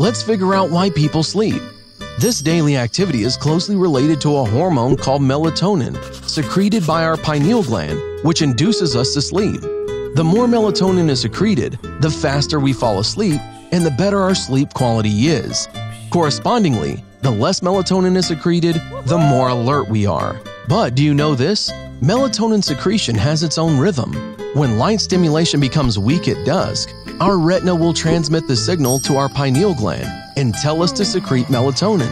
let's figure out why people sleep. This daily activity is closely related to a hormone called melatonin, secreted by our pineal gland, which induces us to sleep. The more melatonin is secreted, the faster we fall asleep and the better our sleep quality is. Correspondingly, the less melatonin is secreted, the more alert we are. But do you know this? Melatonin secretion has its own rhythm. When light stimulation becomes weak at dusk, our retina will transmit the signal to our pineal gland and tell us to secrete melatonin.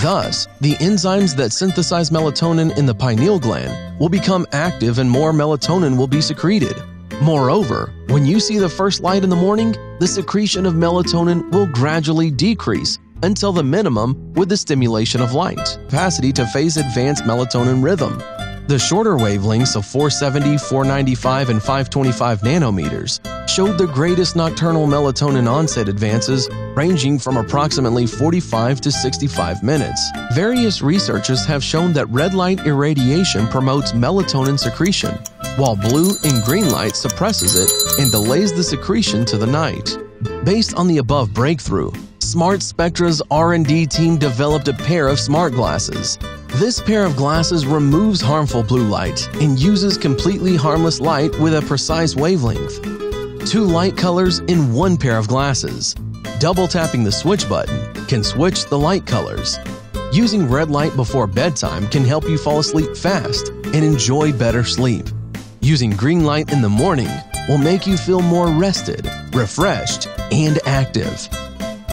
Thus, the enzymes that synthesize melatonin in the pineal gland will become active and more melatonin will be secreted. Moreover, when you see the first light in the morning, the secretion of melatonin will gradually decrease until the minimum with the stimulation of light, capacity to phase advanced melatonin rhythm. The shorter wavelengths of 470, 495, and 525 nanometers showed the greatest nocturnal melatonin onset advances ranging from approximately 45 to 65 minutes. Various researchers have shown that red light irradiation promotes melatonin secretion, while blue and green light suppresses it and delays the secretion to the night. Based on the above breakthrough, Smart Spectra's R&D team developed a pair of smart glasses this pair of glasses removes harmful blue light and uses completely harmless light with a precise wavelength. Two light colors in one pair of glasses. Double tapping the switch button can switch the light colors. Using red light before bedtime can help you fall asleep fast and enjoy better sleep. Using green light in the morning will make you feel more rested, refreshed, and active.